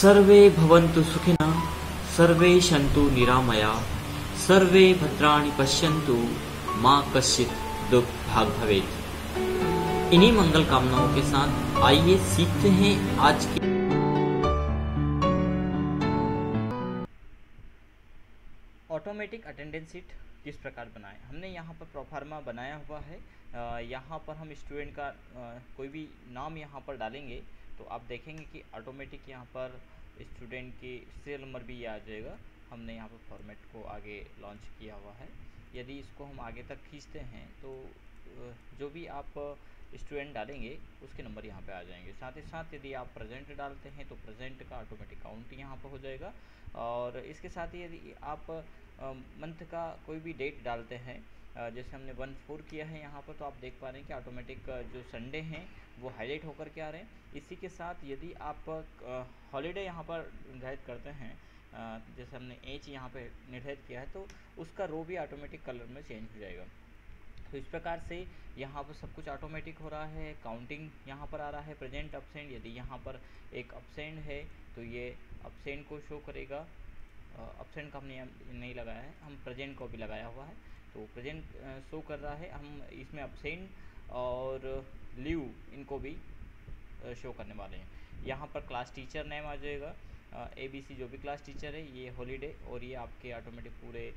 सर्वे भवन्तु सुखिनः, सर्वे सन्तु निरामया, सर्वे भद्राणि पश्यन्तु, माँ कश्चित दुख भाग भवेत। इन्हीं मंगल कामनाओं के साथ आइए सीखते हैं आज की ऑटोमेटिक अटेंडेंस सीट किस प्रकार बनाएँ? हमने यहाँ पर प्रोफार्मा बनाया हुआ है। यहाँ पर हम स्टूडेंट का कोई भी नाम यहाँ पर डालेंगे। तो आप देखेंगे कि ऑटोमेटिक यहाँ पर स्टूडेंट की सीरियल नंबर भी आ जाएगा। हमने यहाँ पर फॉर्मेट को आगे लॉन्च किया हुआ है। यदि इसको हम आगे तक खींचते हैं तो जो भी आप स्टूडेंट डालेंगे, उसके नंबर यहाँ पे आ जाएँगे। साथ ही साथ यदि आप प्रेजेंट डालते हैं तो प्रेजेंट का ऑटोमेटिक काउंट यहाँ पर हो जाएगा। और इसके साथ ही यदि आप मंथ का कोई भी डेट डालते हैं जैसे हमने वन फोर किया है यहाँ पर तो आप देख पा रहे हैं कि ऑटोमेटिक जो संडे हैं, वो हाईलाइट होकर के आ रहे हैं। इसी के साथ यदि आप हॉलीडे यहाँ पर निर्धारित करते हैं जैसे हमने एच यहाँ पे निर्धारित किया है तो उसका रो भी ऑटोमेटिक कलर में चेंज हो जाएगा। तो इस प्रकार से यहाँ पर सब कुछ ऑटोमेटिक हो रहा है काउंटिंग यहाँ पर आ रहा है प्रेजेंट अपसेंट यदि यहाँ पर एक अपसेंट है तो ये अपसेंट को शो करेगा। अपसेंट का हमने नहीं लगाया है, हम प्रेजेंट को भी लगाया हुआ है। तो प्रेजेंट शो कर रहा है। हम इसमें अपसेंट और लीव इनको भी शो करने वाले हैं। यहाँ पर क्लास टीचर नेम आ जाएगा। ए बी सी जो भी क्लास टीचर है ये हॉलीडे और ये आपके ऑटोमेटिक पूरे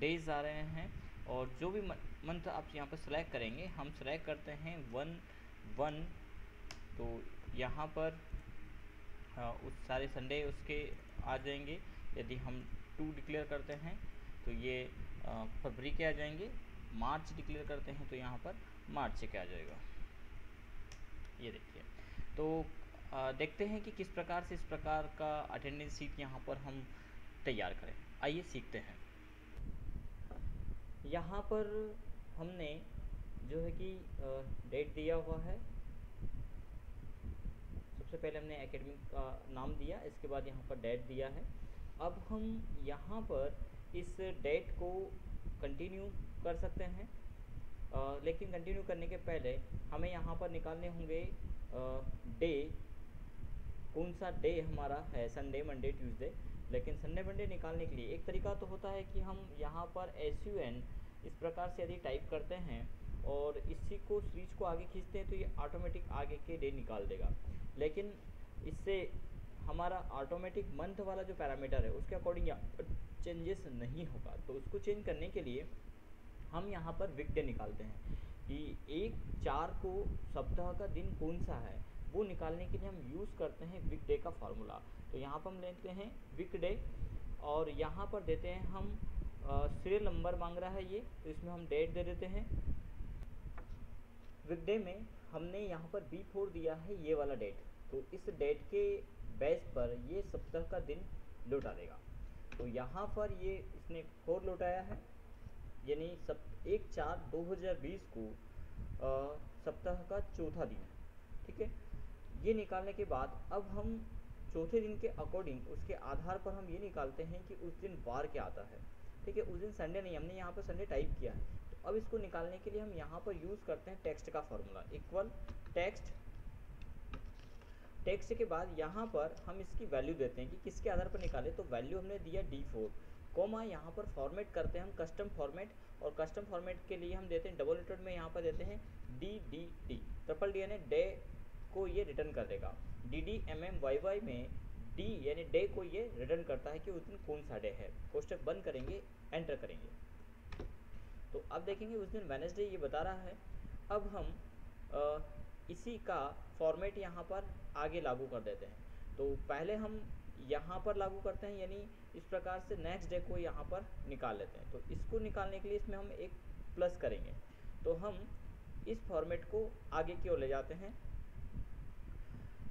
डेज़ आ रहे हैं। और जो भी मंथ आप यहाँ पर सेलेक्ट करेंगे हम सेलेक्ट करते हैं वन वन तो यहाँ पर अ, उस सारे संडे उसके आ जाएँगे। यदि हम टू डिक्लेयर करते हैं तो ये फरवरी के आ जाएँगे। मार्च डिक्लेयर करते हैं तो यहाँ पर मार्च के आ जाएगा। ये देखिए। तो अ, देखते हैं कि किस प्रकार से इस प्रकार का अटेंडेंस सीट यहाँ पर हम तैयार करें। आइए सीखते हैं। यहाँ पर हमने जो है कि डेट दिया हुआ है। सबसे पहले हमने एकेडमी का नाम दिया इसके बाद यहाँ पर डेट दिया है। अब हम यहाँ पर इस डेट को कंटिन्यू कर सकते हैं। अ, लेकिन कंटिन्यू करने के पहले हमें यहाँ पर निकालने होंगे डे कौन सा डे हमारा है? संडे मंडे ट्यूसडे लेकिन संडे मंडे निकालने के लिए एक तरीका तो होता है कि हम यहाँ पर एस यू एन इस प्रकार से यदि टाइप करते हैं और इसी को स्विच को आगे खींचते हैं तो ये ऑटोमेटिक आगे के डे निकाल देगा। लेकिन इससे हमारा ऑटोमेटिक मंथ वाला जो पैरामीटर है, उसके अकॉर्डिंग चेंजेस नहीं होगा तो उसको चेंज करने के लिए हम यहाँ पर वीक डे निकालते हैं कि एक चार को सप्ताह का दिन कौन सा है, वो निकालने के लिए हम यूज़ करते हैं वीक डे का फार्मूला तो यहाँ पर हम लेते हैं वीक डे और यहाँ पर देते हैं हम सीरियल नंबर मांग रहा है ये तो इसमें हम डेट दे देते हैं। वीक डे में हमने यहाँ पर बी फोर दिया है ये वाला डेट तो इस डेट के बेस पर ये सप्ताह का दिन लौटा देगा। तो यहाँ पर ये इसने फोर लौटाया है। यानी सब, एक चार 2020 को सप्ताह का चौथा दिन है। ठीक है? ये निकालने के बाद अब हम चौथे दिन के अकॉर्डिंग उसके आधार पर हम ये निकालते हैं कि उस दिन वार क्या आता है। ठीक है? उस दिन संडे नहीं, हमने यहाँ पर संडे टाइप किया है। तो अब इसको निकालने के लिए हम यहाँ पर यूज़ करते हैं टेक्स्ट का फॉर्मूला। इक्वल टेक्स्ट टेक्स्ट के बाद यहाँ पर हम इसकी वैल्यू देते हैं कि किसके आधार पर निकाले तो वैल्यू हमने दिया डी फोर कोमा यहाँ पर फॉर्मेट करते हैं हम कस्टम फॉर्मेट और कस्टम फॉर्मेट के लिए हम देते हैं डबल रिटर्न में यहाँ पर देते हैं D D D triple D यानी डे को ये रिटर्न कर देगा. D D M M Y Y में डी यानी डे को ये रिटर्न करता है कि उस दिन कौन सा डे है. कोष्टक बंद करेंगे एंटर करेंगे. तो अब देखेंगे उस दिन वेनसडे ये बता रहा है. अब हम इसी का फॉर्मेट यहाँ पर आगे लागू कर देते हैं। तो पहले हम यहाँ पर लागू करते हैं, यानी इस प्रकार से नेक्स्ट डे को यहाँ पर निकाल लेते हैं। तो इसको निकालने के लिए इसमें हम एक प्लस करेंगे। तो हम इस फॉर्मेट को आगे की ओर ले जाते हैं।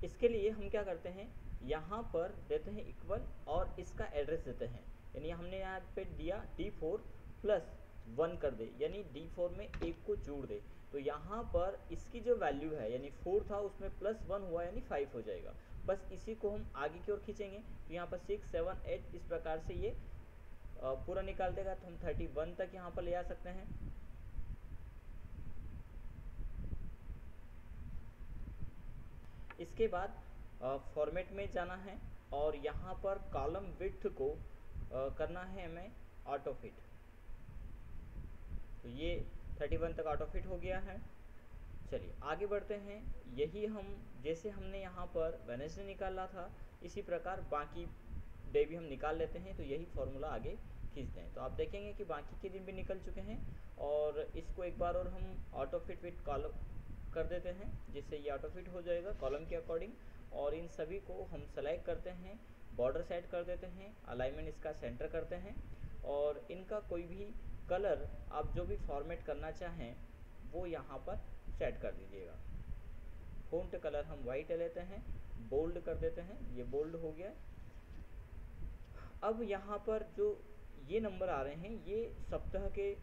इसके लिए हम क्या करते हैं, यहाँ पर देते हैं इक्वल और इसका एड्रेस देते हैं। यानी हमने यहाँ पे दिया डी फोर प्लस वन कर दे, यानी डी फोर में एक को जोड़ दे। तो यहाँ पर इसकी जो वैल्यू है यानी फोर था उसमें प्लस वन हुआ यानी फाइव हो जाएगा। बस इसी को हम आगे की ओर खींचेंगे। तो यहाँ पर सिक्स सेवन एट इस प्रकार से ये पूरा निकाल देगा। तो हम थर्टी वन तक यहाँ पर ले आ सकते हैं। इसके बाद फॉर्मेट में जाना है और यहाँ पर कॉलम विथ को आ, करना है हमें ऑटो फिट तो ये 31 तक ऑटो फिट हो गया है। चलिए, आगे बढ़ते हैं। यही हम, जैसे हमने यहाँ पर वेनेसडे निकाला था, इसी प्रकार बाकी डे भी हम निकाल लेते हैं तो यही फॉर्मूला आगे खींचते हैं। तो आप देखेंगे कि बाकी के दिन भी निकल चुके हैं, और इसको एक बार और हम ऑटो फिट विथ कॉलम कर देते हैं, जिससे ये ऑटो फिट हो जाएगा कॉलम के अकॉर्डिंग और इन सभी को हम सेलेक्ट करते हैं बॉर्डर सेट कर देते हैं अलाइनमेंट इसका सेंटर करते हैं, और इनका कोई भी कलर आप जो भी फॉर्मेट करना चाहें, वो यहाँ पर सेट कर दीजिएगा। फोन्ट कलर हम वाइट लेते हैं बोल्ड कर देते हैं, ये बोल्ड हो गया। अब यहाँ पर जो ये नंबर आ रहे हैं, ये सप्ताह के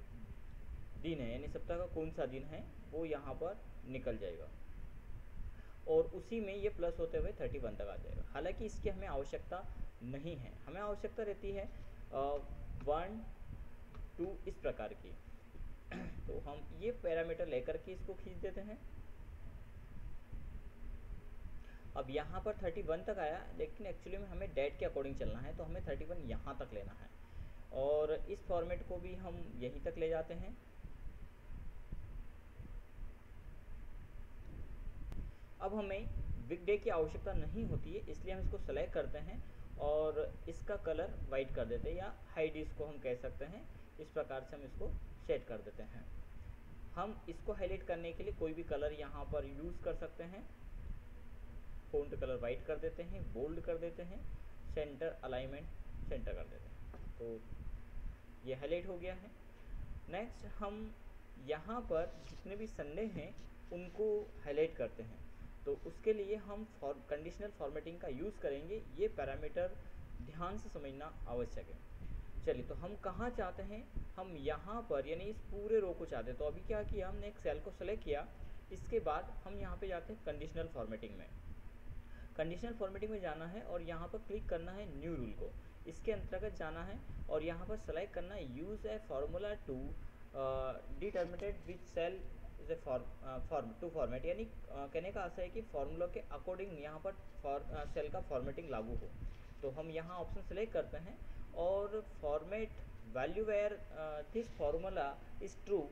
दिन है, यानी सप्ताह का कौन सा दिन है, वो यहाँ पर निकल जाएगा। और उसी में ये प्लस होते हुए थर्टी वन तक आ जाएगा। हालाँकि इसकी हमें आवश्यकता नहीं है। हमें आवश्यकता रहती है वन टू इस प्रकार की। तो हम ये पैरामीटर लेकर के इसको खींच देते हैं। अब यहाँ पर 31 तक आया, लेकिन एक्चुअली में हमें डेट के अकॉर्डिंग चलना है तो हमें 31 यहाँ तक लेना है। और इस फॉर्मेट को भी हम यहीं तक ले जाते हैं। अब हमें विक डे की आवश्यकता नहीं होती है, इसलिए हम इसको सेलेक्ट करते हैं और इसका कलर वाइट कर देते हैं, या हाइड इसको हम कह सकते हैं। इस प्रकार से हम इसको सेट कर देते हैं। हम इसको हाईलाइट करने के लिए कोई भी कलर यहाँ पर यूज़ कर सकते हैं। फोन्ट कलर वाइट कर देते हैं बोल्ड कर देते हैं सेंटर अलाइनमेंट सेंटर कर देते हैं। तो ये हाईलाइट हो गया है। नेक्स्ट हम यहाँ पर जितने भी संडे हैं, उनको हाईलाइट करते हैं। तो उसके लिए हम फॉर कंडीशनल फॉर्मेटिंग का यूज़ करेंगे। ये पैरामीटर ध्यान से समझना आवश्यक है। चलिए तो हम कहाँ चाहते हैं? हम यहाँ पर यानी इस पूरे रो को चाहते हैं। तो अभी क्या किया हमने? एक सेल को सेलेक्ट किया। इसके बाद हम यहाँ पे जाते हैं कंडीशनल फॉर्मेटिंग में। कंडीशनल फॉर्मेटिंग में जाना है और यहाँ पर क्लिक करना है न्यू रूल को। इसके अंतर्गत जाना है और यहाँ पर सेलेक्ट करना है use a formula to determinate which cell is a form to format यानी uh, कहने का आशा है कि फार्मूला के अकॉर्डिंग यहाँ पर सेल uh, का फॉर्मेटिंग लागू हो। तो हम यहाँ ऑप्शन सेलेक्ट करते हैं। और format value where this formula is true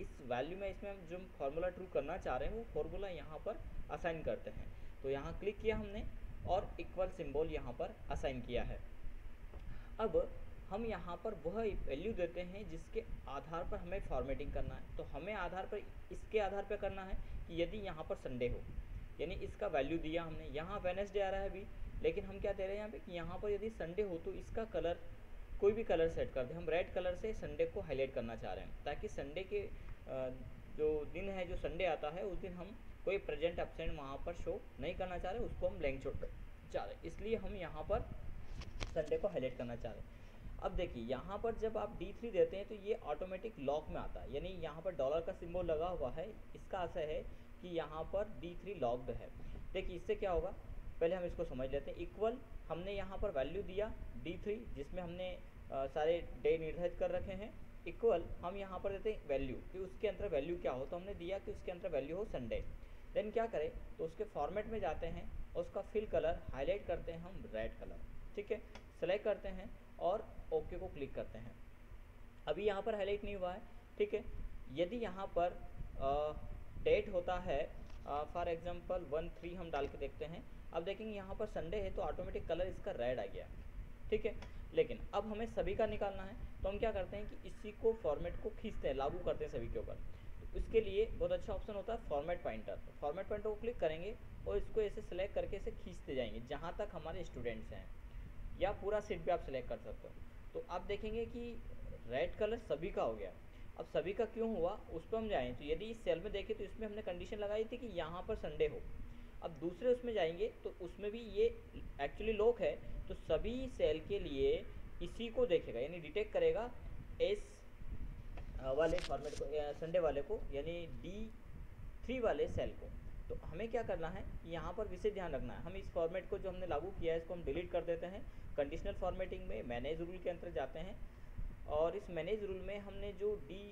इस वैल्यू में इसमें हम जो फार्मूला ट्रू करना चाह रहे हैं, वो फार्मूला यहाँ पर असाइन करते हैं। तो यहाँ क्लिक किया हमने और इक्वल सिंबल यहाँ पर असाइन किया है। अब हम यहाँ पर वह वैल्यू देते हैं जिसके आधार पर हमें फॉर्मेटिंग करना है। तो हमें आधार पर, इसके आधार पर करना है कि यदि यहाँ पर संडे हो, यानी इसका वैल्यू दिया हमने। यहाँ वेनेसडे आ रहा है अभी लेकिन हम क्या दे रहे हैं यहाँ पे कि यहाँ पर यदि संडे हो तो इसका कलर कोई भी कलर सेट कर दें। हम रेड कलर से संडे को हाईलाइट करना चाह रहे हैं, ताकि संडे के जो दिन है, जो संडे आता है, उस दिन हम कोई प्रेजेंट एबसेंट वहाँ पर शो नहीं करना चाह रहे, उसको हम ब्लैंक छोड़ चाह रहे इसलिए हम यहाँ पर संडे को हाईलाइट करना चाह रहे हैं। अब देखिए, यहाँ पर जब आप D3 देते हैं तो ये ऑटोमेटिक लॉक में आता है। यानी यहाँ पर डॉलर का सिंबल लगा हुआ है, इसका आशय है कि यहाँ पर D3 लॉक्ड है। देखिए, इससे क्या होगा? पहले हम इसको समझ लेते हैं। इक्वल हमने यहाँ पर वैल्यू दिया D3 जिसमें हमने आ, सारे डे निर्धारित कर रखे हैं। इक्वल हम यहाँ पर देते हैं वैल्यू कि उसके अंदर वैल्यू क्या हो। तो हमने दिया कि उसके अंदर वैल्यू हो संडे देन क्या करें? तो उसके फॉर्मेट में जाते हैं उसका फिल कलर हाईलाइट करते हैं हम रेड कलर ठीक है? सेलेक्ट करते हैं और ओके को क्लिक करते हैं। अभी यहाँ पर हाईलाइट नहीं हुआ है। ठीक है? यदि यहाँ पर डेट होता है फॉर एग्जांपल वन थ्री हम डाल के देखते हैं। अब देखेंगे यहाँ पर संडे है तो ऑटोमेटिक कलर इसका रेड आ गया। ठीक है? लेकिन अब हमें सभी का निकालना है तो हम क्या करते हैं कि इसी को फॉर्मेट को खींचते हैं, लागू करते हैं सभी के ऊपर। तो इसके लिए बहुत अच्छा ऑप्शन होता है फॉर्मेट पॉइंटर तो फॉर्मेट पॉइंटर को क्लिक करेंगे और इसको ऐसे सेलेक्ट करके इसे खींचते जाएँगे, जहाँ तक हमारे स्टूडेंट्स हैं। या पूरा सीट भी आप सेलेक्ट कर सकते हो। तो आप देखेंगे कि रेड कलर सभी का हो गया। अब सभी का क्यों हुआ? उस पर हम जाएँ। तो यदि इस सेल में देखें तो इसमें हमने कंडीशन लगाई थी कि यहाँ पर संडे हो। अब दूसरे उसमें जाएँगे तो उसमें भी ये एक्चुअली लॉक है तो सभी सेल के लिए इसी को देखेगा, यानी डिटेक्ट करेगा एस वाले फॉर्मेट को संडे वाले को, यानी डी थ्री वाले सेल को। तो हमें क्या करना है, यहाँ पर विशेष ध्यान रखना है। हम इस फॉर्मेट को जो हमने लागू किया है, इसको हम डिलीट कर देते हैं। कंडीशनल फॉर्मेटिंग में मैनेज रूल के अंतर जाते हैं और इस मैनेज रूल में हमने जो डी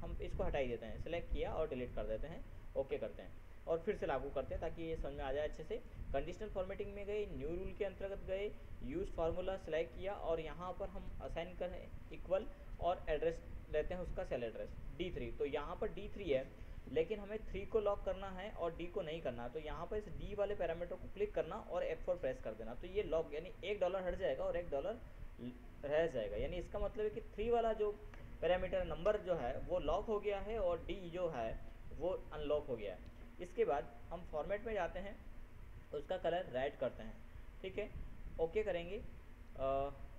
हम इसको हटाई देते हैं सेलेक्ट किया और डिलीट कर देते हैं। ओके करते हैं। और फिर से लागू करते हैं ताकि ये समझ में आ जाए अच्छे से। कंडीशनल फॉर्मेटिंग में गए न्यू रूल के अंतर्गत गए यूज़ फार्मूला सेलेक्ट किया और यहाँ पर हम असाइन करें इक्वल और एड्रेस लेते हैं उसका सेल एड्रेस डी थ्री तो यहाँ पर डी थ्री है, लेकिन हमें थ्री को लॉक करना है और डी को नहीं करना। तो यहाँ पर इस डी वाले पैरामीटर को क्लिक करना और एफ़ फोर प्रेस कर देना। तो ये लॉक यानी एक डॉलर हट जाएगा और एक डॉलर रह जाएगा। यानी इसका मतलब है कि थ्री वाला जो पैरामीटर नंबर जो है, वो लॉक हो गया है और डी जो है, वो अनलॉक हो गया है। इसके बाद हम फॉर्मेट में जाते हैं, उसका कलर रेड करते हैं, ठीक है? ओके करेंगे।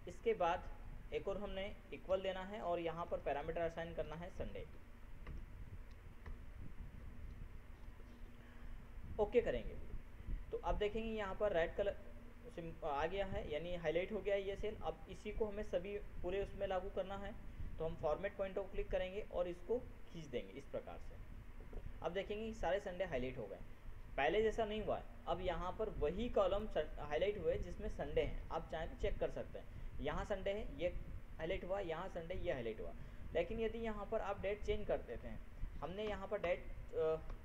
इसके बाद एक और हमने इक्वल देना है और यहाँ पर पैरामीटर असाइन करना है संडे ओके करेंगे। तो अब देखेंगे यहाँ पर रेड कलर आ गया है, यानी हाईलाइट हो गया है ये सेल अब इसी को हमें सभी, पूरे उसमें लागू करना है। तो हम फॉर्मेट पॉइंट को क्लिक करेंगे और इसको खींच देंगे इस प्रकार से। अब देखेंगे सारे संडे हाईलाइट हो गए। पहले जैसा नहीं हुआ अब यहाँ पर वही कॉलम हाईलाइट हुए जिसमें संडे हैं। आप चाहें तो चेक कर सकते हैं। यहाँ संडे है, ये हाईलाइट हुआ, यहाँ संडे, ये हाईलाइट हुआ। लेकिन यदि यहाँ पर आप डेट चेंज कर देते हैं, हमने यहाँ पर डेट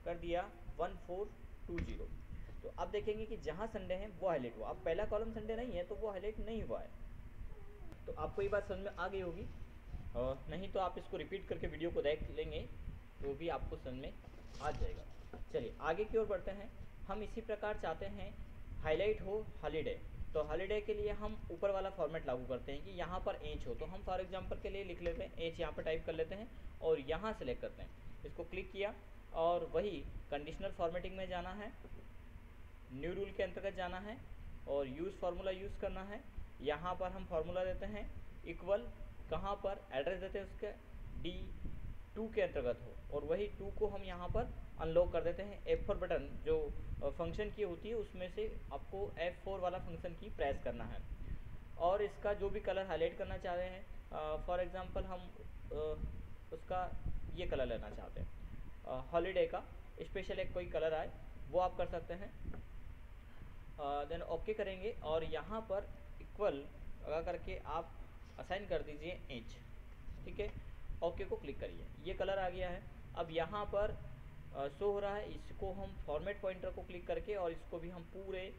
कर दिया वन फोर टू ज़ीरो तो अब देखेंगे कि जहाँ संडे है, वो हाईलाइट हुआ। अब पहला कॉलम संडे नहीं है तो वो हाईलाइट नहीं हुआ है। तो आपको ये बात समझ में आ गई होगी। नहीं तो आप इसको रिपीट करके वीडियो को देख लेंगे तो भी आपको समझ में आ जाएगा। चलिए, आगे की ओर बढ़ते हैं। हम इसी प्रकार चाहते हैं हाईलाइट हो हॉलीडे। तो हॉलीडे के लिए हम ऊपर वाला फॉर्मेट लागू करते हैं कि यहाँ पर एच हो। तो हम फॉर एग्जांपल के लिए लिख लेते हैं, एच यहाँ पर टाइप कर लेते हैं और यहाँ सेलेक्ट करते हैं। इसको क्लिक किया और वही कंडीशनल फॉर्मेटिंग में जाना है, न्यू रूल के अंतर्गत जाना है और यूज़ फार्मूला यूज़ करना है। यहाँ पर हम फार्मूला देते हैं इक्वल, कहाँ पर एड्रेस देते हैं उसके, डी टू के अंतर्गत हो और वही टू को हम यहाँ पर अनलॉक कर देते हैं। एफ़ फोर बटन जो फ़ंक्शन की होती है उसमें से आपको एफ़ फोर वाला फ़ंक्शन की प्रेस करना है। और इसका जो भी कलर हाईलाइट करना चाह रहे हैं फॉर एग्ज़ाम्पल हम आ, उसका ये कलर लेना चाहते हैं। हॉलीडे का स्पेशल एक कोई कलर आए वो आप कर सकते हैं। देन ओके करेंगे और यहाँ पर इक्वल लगा करके आप असाइन कर दीजिए इंच ठीक है? ओके को क्लिक करिए। ये कलर आ गया है। अब यहाँ पर शो हो रहा है। इसको हम फॉर्मेट पॉइंटर को क्लिक करके और इसको भी हम पूरे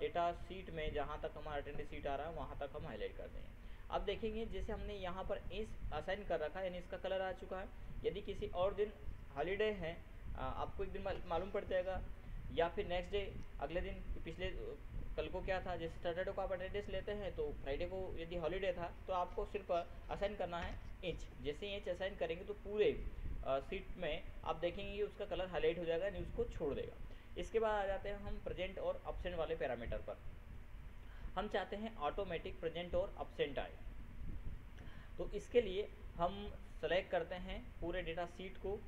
डेटा सीट में जहाँ तक हमारा अटेंडेंस सीट आ रहा है, वहाँ तक हम हाईलाइट कर देंगे। अब देखेंगे, जैसे हमने यहाँ पर इंच असाइन कर रखा है, यानी इसका कलर आ चुका है। यदि किसी और दिन हॉलीडे है आपको एक दिन मालूम पड़ जाएगा, या फिर नेक्स्ट डे, अगले दिन, पिछले कल को क्या था, जैसे सैटरडे को आप अटेंडेंस लेते हैं तो फ्राइडे को यदि हॉलीडे था तो आपको सिर्फ़ असाइन करना है इंच जैसे इंच असाइन करेंगे तो पूरे सीट में आप देखेंगे कि उसका कलर हाईलाइट हो जाएगा यानी उसको छोड़ देगा। इसके बाद आ जाते हैं हम प्रेजेंट और अपसेंट वाले पैरामीटर पर। हम चाहते हैं ऑटोमेटिक प्रेजेंट और अपसेंट आए। तो इसके लिए हम सेलेक्ट करते हैं पूरे डेटा सीट को।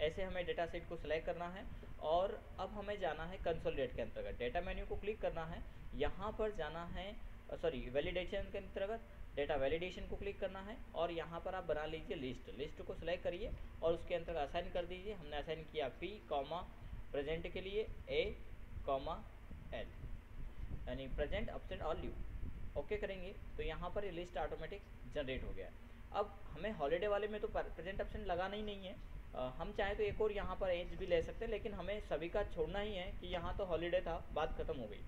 ऐसे हमें डेटा सेट को सिलेक्ट करना है। और अब हमें जाना है कंसोलिडेट के अंतर्गत। डेटा मेन्यू को क्लिक करना है। यहाँ पर जाना है सॉरी वैलिडेशन के अंतर्गत। डेटा वैलिडेशन को क्लिक करना है और यहाँ पर आप बना लीजिए लिस्ट लिस्ट को सिलेक्ट करिए और उसके अंतर्गत असाइन कर दीजिए। हमने असाइन किया पी कॉमा प्रेजेंट के लिए ए कॉमा एल यानी प्रेजेंट अपसेंट और ल्यू ओके करेंगे? तो यहाँ पर ये लिस्ट ऑटोमेटिक जनरेट हो गया। अब हमें हॉलीडे वाले में तो प्रेजेंट ऑप्शन लगाना ही नहीं है। हम चाहें तो एक और यहाँ पर एज भी ले सकते हैं, लेकिन हमें सभी का छोड़ना ही है कि यहाँ तो हॉलीडे था, बात ख़त्म हो गई।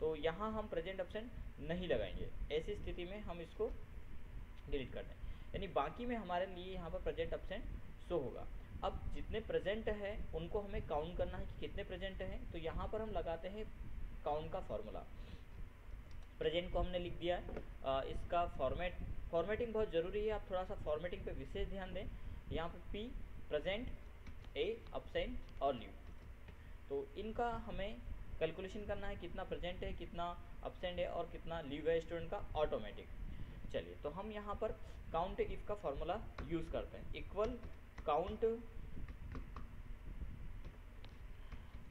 तो यहाँ हम प्रेजेंट ऑप्शन नहीं लगाएँगे। ऐसी स्थिति में हम इसको डिलीट कर दें। यानी बाकी में हमारे लिए यहाँ पर प्रेजेंट ऑप्शन शो होगा। अब जितने प्रेजेंट है, उनको हमें काउंट करना है कि कितने प्रेजेंट हैं तो यहाँ पर हम लगाते हैं काउंट का फॉर्मूला प्रेजेंट को हमने लिख दिया है। इसका फॉर्मेट फॉर्मेटिंग बहुत ज़रूरी है। आप थोड़ा सा फॉर्मेटिंग पे विशेष ध्यान दें। यहाँ पर पी प्रेजेंट ए अपसेंट और लीव तो इनका हमें कैलकुलेशन करना है कितना प्रेजेंट है, कितना अपसेंट है और कितना लीव है स्टूडेंट का ऑटोमेटिक चलिए तो हम यहाँ पर काउंट इफ़ का फॉर्मूला यूज़ करते हैं. Equal count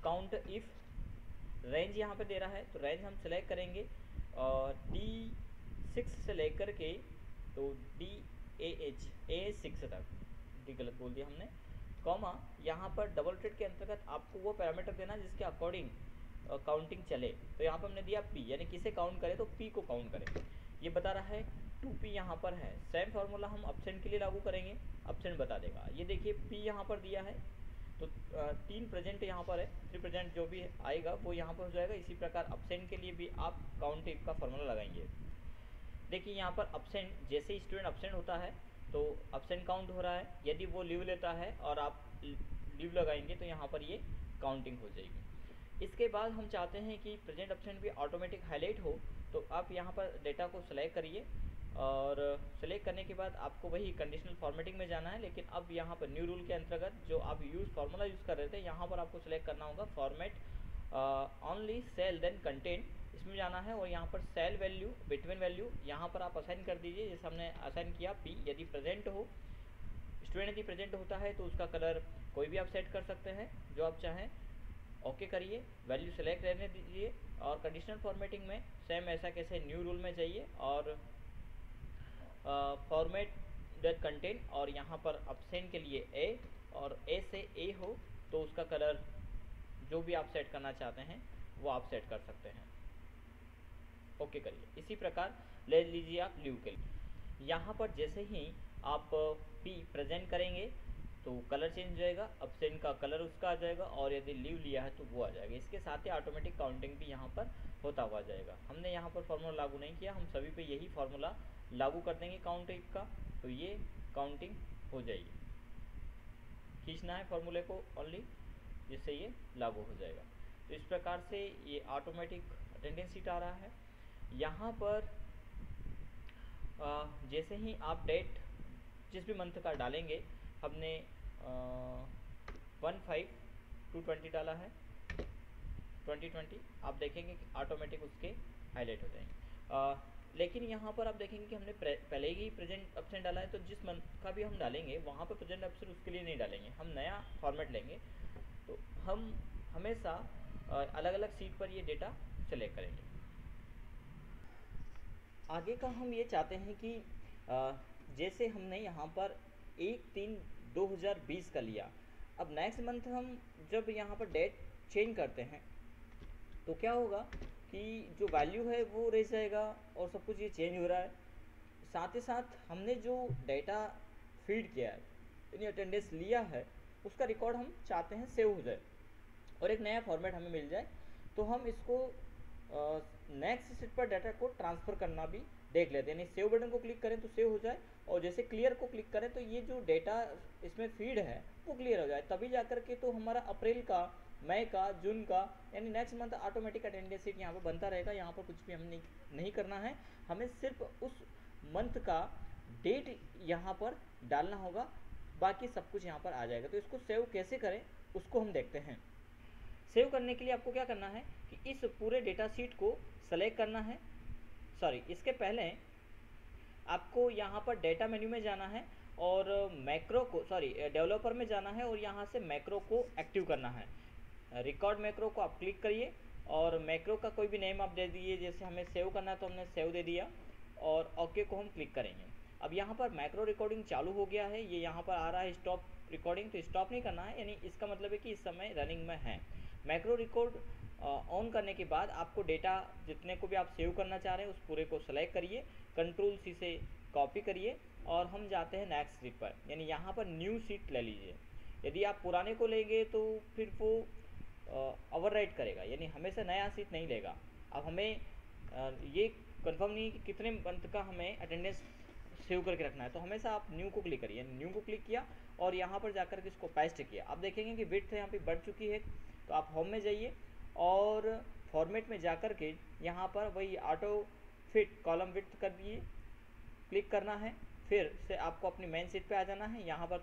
count if range यहाँ पे दे रहा है तो रेंज हम सेलेक्ट करेंगे और डी सिक्स से लेकर के तो D A H A six तक. डी गलत बोल दिया हमने। कॉमा, यहाँ पर डबल ट्रेड के अंतर्गत आपको वो पैरामीटर देना जिसके अकॉर्डिंग काउंटिंग चले। तो यहाँ पर हमने दिया पी यानी किसे काउंट करें तो पी को काउंट करें। ये बता रहा है टू पी यहाँ पर है। सेम फार्मूला हम अपसेंट के लिए लागू करेंगे। अपसेंट बता देगा। ये देखिए पी यहाँ पर दिया है। तो तीन प्रेजेंट यहाँ पर है। थ्री प्रेजेंट जो भी आएगा, वो यहाँ पर हो जाएगा। इसी प्रकार अपसेंट के लिए भी आप काउंट का फॉर्मूला लगाएँगे। देखिए, यहाँ पर अपसेंट जैसे ही स्टूडेंट अपसेंट होता है तो अपसेंट काउंट हो रहा है। यदि वो लीव लेता है और आप लीव लगाएँगे तो यहाँ पर ये काउंटिंग हो जाएगी। इसके बाद हम चाहते हैं कि प्रेजेंट अपसेंट भी ऑटोमेटिक हाईलाइट हो तो आप यहाँ पर डेटा को सिलेक्ट करिए और सेलेक्ट करने के बाद आपको वही कंडीशनल फॉर्मेटिंग में जाना है, लेकिन अब यहाँ पर न्यू रूल के अंतर्गत जो आप यूज़ फार्मूला यूज़ कर रहे थे, यहाँ पर आपको सेलेक्ट करना होगा format only cell then content इसमें जाना है और यहाँ पर सेल वैल्यू बिटवीन वैल्यू यहाँ पर आप असाइन कर दीजिए। जैसे हमने असाइन किया पी यदि प्रेजेंट हो स्टूडेंट यदि प्रेजेंट होता है तो उसका कलर कोई भी आप सेट कर सकते हैं, जो आप चाहें। ओके करिए वैल्यू सेलेक्ट रहने दीजिए और कंडीशनल फॉर्मेटिंग में सेम ऐसा कैसे न्यू रूल में जाइए और फॉर्मेट दैट कंटेंट और यहाँ पर अपसेंट के लिए ए और ए से ए हो तो उसका कलर जो भी आप सेट करना चाहते हैं, वो आप सेट कर सकते हैं। ओके करिए। इसी प्रकार ले लीजिए आप लीव के लिए। यहाँ पर जैसे ही आप पी प्रेजेंट करेंगे तो कलर चेंज हो जाएगा अपसेंट का कलर उसका आ जाएगा और यदि लीव लिया है तो वो आ जाएगा। इसके साथ ही ऑटोमेटिक काउंटिंग भी यहाँ पर होता हुआ जाएगा। हमने यहाँ पर फॉर्मूला लागू नहीं किया, हम सभी पे यही फार्मूला लागू कर देंगे काउंटिंग का तो ये काउंटिंग हो जाएगी। खींचना है फॉर्मूले को ओनली जिससे ये लागू हो जाएगा। तो इस प्रकार से ये ऑटोमेटिक अटेंडेंस सीट आ रहा है। यहाँ पर जैसे ही आप डेट जिस भी मंथ का डालेंगे, हमने वन फाइव टू ट्वेंटी डाला है। ट्वेंटी ट्वेंटी आप देखेंगे कि ऑटोमेटिक उसके हाईलाइट हो जाएँगे। लेकिन यहाँ पर आप देखेंगे कि हमने पहले ही प्रेजेंट ऑप्शन डाला है तो जिस मंथ का भी हम डालेंगे, वहाँ पर प्रेजेंट ऑप्शन उसके लिए नहीं डालेंगे। हम नया फॉर्मेट लेंगे तो हम हमेशा अलग अलग सीट पर ये डेटा सेलेक्ट करेंगे। आगे का हम ये चाहते हैं कि जैसे हमने यहाँ पर एक तीन 2020 का लिया। अब नेक्स्ट मंथ हम जब यहाँ पर डेट चेंज करते हैं तो क्या होगा कि जो वैल्यू है वो रह जाएगा और सब कुछ ये चेंज हो रहा है। साथ ही साथ हमने जो डेटा फ़ीड किया है, यानी अटेंडेंस लिया है, उसका रिकॉर्ड हम चाहते हैं सेव हो जाए और एक नया फॉर्मेट हमें मिल जाए तो हम इसको नेक्स्ट सीट पर डाटा को ट्रांसफ़र करना भी देख लेते हैं। यानी सेव बटन को क्लिक करें तो सेव हो जाए और जैसे क्लियर को क्लिक करें तो ये जो डेटा इसमें फ़ीड है, वो क्लियर हो जाए। तभी जा के तो हमारा अप्रैल का, मई का, जून का, यानी next month automatic attendance sheet यहाँ पर बनता रहेगा। यहाँ पर कुछ भी हमने नहीं करना है। हमें सिर्फ़ उस मंथ का डेट यहाँ पर डालना होगा। बाकी सब कुछ यहाँ पर आ जाएगा। तो इसको सेव कैसे करें, उसको हम देखते हैं। सेव करने के लिए आपको क्या करना है? इस पूरे डेटा सीट को सेलेक्ट करना है। सॉरी इसके पहले आपको यहाँ पर डेटा मेन्यू में जाना है और मैक्रो को सॉरी डेवलपर में जाना है और यहाँ से मैक्रो को एक्टिव करना है। रिकॉर्ड मैक्रो को आप क्लिक करिए और मैक्रो का कोई भी नेम आप दे दीजिए, जैसे हमें सेव करना है तो हमने सेव दे दिया और ओके को हम क्लिक करेंगे। अब यहाँ पर मैक्रो रिकॉर्डिंग चालू हो गया है, ये यहाँ पर आ रहा है स्टॉप रिकॉर्डिंग तो स्टॉप नहीं करना है, यानी इसका मतलब है कि इस समय रनिंग में है। मैक्रो रिकॉर्ड ऑन करने के बाद आपको डेटा जितने को भी आप सेव करना चाह रहे हैं उस पूरे को सेलेक्ट करिए कंट्रोल सी से कॉपी करिए और हम जाते हैं नेक्स्ट सीट पर। यानी यहाँ पर न्यू सीट ले लीजिए। यदि आप पुराने को लेंगे तो फिर वो ओवर करेगा। यानी हमेशा नया सीट नहीं लेगा। अब हमें आ, ये कंफर्म नहीं कि कितने मंथ का हमें अटेंडेंस सेव करके रखना है। तो हमेशा आप न्यू को क्लिक करिए। न्यू को क्लिक किया और यहाँ पर जाकर के इसको पेस्ट किया। आप देखेंगे कि विथ यहाँ पे बढ़ चुकी है। तो आप होम में जाइए। और फॉर्मेट में जाकर के यहाँ पर वही ऑटो फिट कॉलम विथ कर दिए। क्लिक करना है, फिर से आपको अपनी मेन सीट पे आ जाना है, यहाँ पर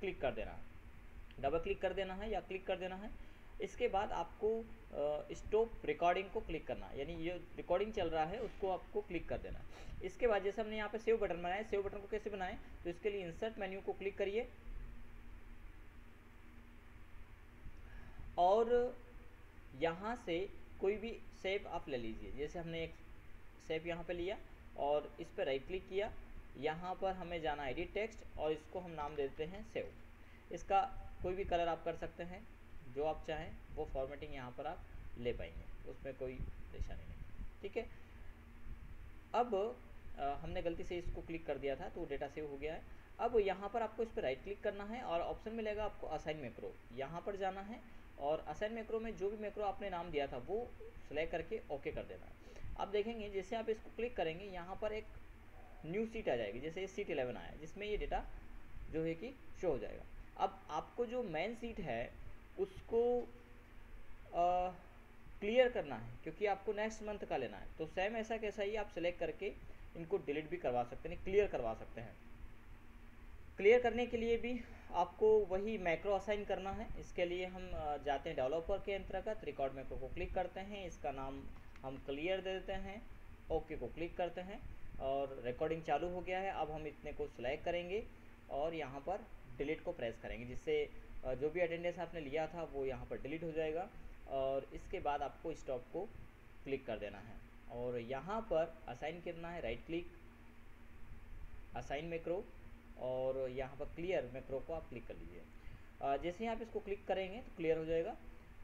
क्लिक कर देना है। डबल क्लिक कर देना है या क्लिक कर देना है। इसके बाद आपको स्टॉप रिकॉर्डिंग को क्लिक करना है। यानी ये रिकॉर्डिंग चल रहा है, उसको आपको क्लिक कर देना है। इसके बाद जैसे हमने यहाँ पे सेव बटन बनाया सेव बटन को कैसे बनाएँ? तो इसके लिए इंसर्ट मेन्यू को क्लिक करिए। और यहाँ से कोई भी सेप आप ले लीजिए। जैसे हमने एक सेप यहाँ पे लिया और इस पर राइट क्लिक किया। यहाँ पर हमें जाना एडिट टेक्स्ट और इसको हम नाम देते हैं सेव इसका कोई भी कलर आप कर सकते हैं। जो आप चाहें वो फॉर्मेटिंग यहाँ पर आप ले पाएँगे। उसमें कोई परेशानी नहीं। ठीक है? अब आ, हमने गलती से इसको क्लिक कर दिया था तो डेटा सेव हो गया है। अब यहाँ पर आपको इस पर राइट क्लिक करना है और ऑप्शन मिलेगा आपको असाइन मैक्रो यहाँ पर जाना है और असाइन मैक्रो में जो भी मैक्रो आपने नाम दिया था, वो सिलेक्ट करके ओके कर देना। अब देखेंगे, जैसे आप इसको क्लिक करेंगे, यहाँ पर एक न्यू सीट आ जाएगी, जैसे सीट इलेवन आया, जिसमें ये डेटा जो है कि शो हो जाएगा। अब आपको जो मेन सीट है, उसको क्लियर करना है, क्योंकि आपको नेक्स्ट मंथ का लेना है। तो सेम ऐसा कैसा ही आप सिलेक्ट करके इनको डिलीट भी करवा सकते हैं क्लियर करवा सकते हैं। क्लियर करने के लिए भी आपको वही मैक्रो असाइन करना है। इसके लिए हम जाते हैं डेवलपर के अंतर्गत रिकॉर्ड मैक्रो को क्लिक करते हैं। इसका नाम हम क्लियर दे देते हैं। ओके को क्लिक करते हैं और रिकॉर्डिंग चालू हो गया है। अब हम इतने को सिलेक्ट करेंगे और यहाँ पर डिलीट को प्रेस करेंगे, जिससे जो भी अटेंडेंस आपने लिया था, वो यहाँ पर डिलीट हो जाएगा और इसके बाद आपको स्टॉप को क्लिक कर देना है। और यहाँ पर असाइन करना है राइट क्लिक असाइन मैक्रो और यहाँ पर क्लियर मैक्रो को आप क्लिक कर लीजिए। जैसे ही आप इसको क्लिक करेंगे तो क्लियर हो जाएगा।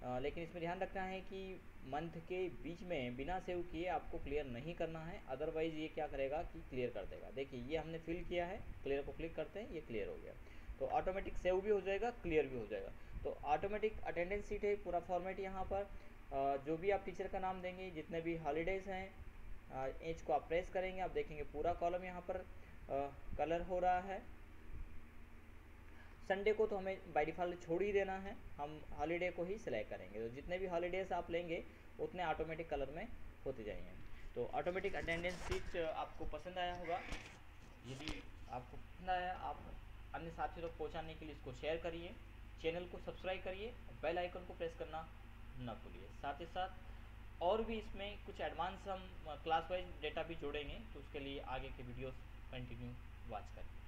आ, लेकिन इसमें ध्यान रखना है कि मंथ के बीच में बिना सेव किए आपको क्लियर नहीं करना है। अदरवाइज़ ये क्या करेगा कि क्लियर कर देगा। देखिए ये हमने फिल किया है। क्लियर को क्लिक करते हैं ये क्लियर हो गया। तो ऑटोमेटिक सेव भी हो जाएगा क्लियर भी हो जाएगा। तो ऑटोमेटिक अटेंडेंस सीट है पूरा फॉर्मेट यहाँ पर। जो भी आप टीचर का नाम देंगे जितने भी हॉलीडेज़ हैं एज को आप प्रेस करेंगे आप देखेंगे पूरा कॉलम यहाँ पर। कलर हो रहा है। संडे को तो हमें बाई डिफ़ॉल्ट छोड़ ही देना है। हम हॉलीडे को ही सिलेक्ट करेंगे। तो जितने भी हॉलीडेज आप लेंगे, उतने ऑटोमेटिक कलर में होते जाएँगे। तो ऑटोमेटिक अटेंडेंस सीट आपको पसंद आया होगा। यदि आपको पसंद आया, आप अन्य साथी लोग पहुँचाने के लिए इसको शेयर करिए। चैनल को सब्सक्राइब करिए। बेल आइकन को प्रेस करना ना भूलिए। साथ ही साथ और भी इसमें कुछ एडवांस हम क्लास वाइज डेटा भी जोड़ेंगे तो उसके लिए आगे के वीडियोस कंटिन्यू वॉच करें